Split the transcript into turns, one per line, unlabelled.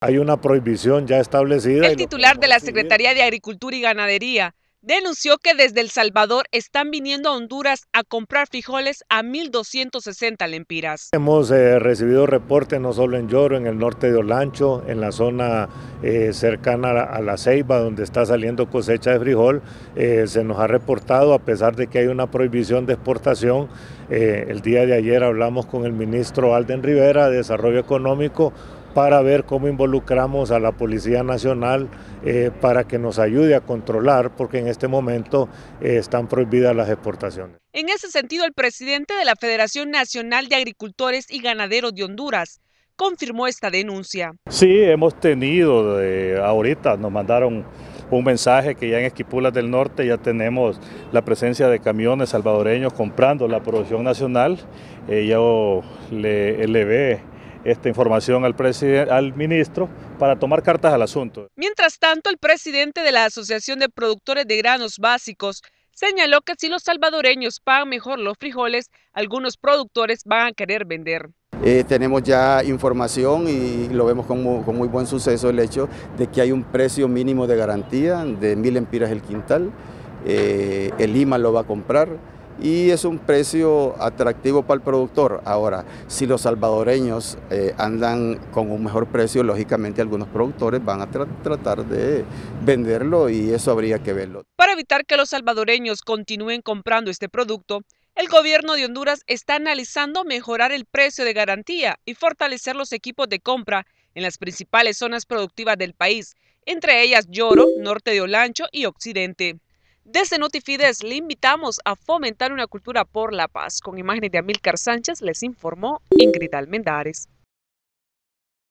Hay una prohibición ya establecida.
El titular de la Secretaría de Agricultura y Ganadería denunció que desde El Salvador están viniendo a Honduras a comprar frijoles a 1.260 lempiras.
Hemos eh, recibido reportes no solo en Lloro, en el norte de Olancho, en la zona eh, cercana a la Ceiba, donde está saliendo cosecha de frijol. Eh, se nos ha reportado, a pesar de que hay una prohibición de exportación, el día de ayer hablamos con el ministro Alden Rivera de Desarrollo Económico para ver cómo involucramos a la Policía Nacional eh, para que nos ayude a controlar, porque en este momento eh, están prohibidas las exportaciones.
En ese sentido, el presidente de la Federación Nacional de Agricultores y Ganaderos de Honduras confirmó esta denuncia.
Sí, hemos tenido, ahorita nos mandaron un mensaje que ya en Esquipulas del Norte ya tenemos la presencia de camiones salvadoreños comprando la producción nacional. Eh, yo le elevé esta información al, al ministro para tomar cartas al asunto.
Mientras tanto, el presidente de la Asociación de Productores de Granos Básicos señaló que si los salvadoreños pagan mejor los frijoles, algunos productores van a querer vender.
Eh, tenemos ya información y lo vemos con muy, buen suceso el hecho de que hay un precio mínimo de garantía de mil empiras el quintal. Eh, el Lima lo va a comprar y es un precio atractivo para el productor. Ahora, si los salvadoreños eh, andan con un mejor precio, lógicamente algunos productores van a tratar de venderlo y eso habría que verlo.
Para evitar que los salvadoreños continúen comprando este producto, el gobierno de Honduras está analizando mejorar el precio de garantía y fortalecer los equipos de compra en las principales zonas productivas del país, entre ellas Lloro, norte de Olancho y Occidente. Desde Notifides le invitamos a fomentar una cultura por la paz. Con imágenes de Amílcar Sánchez les informó Ingrid Almendares.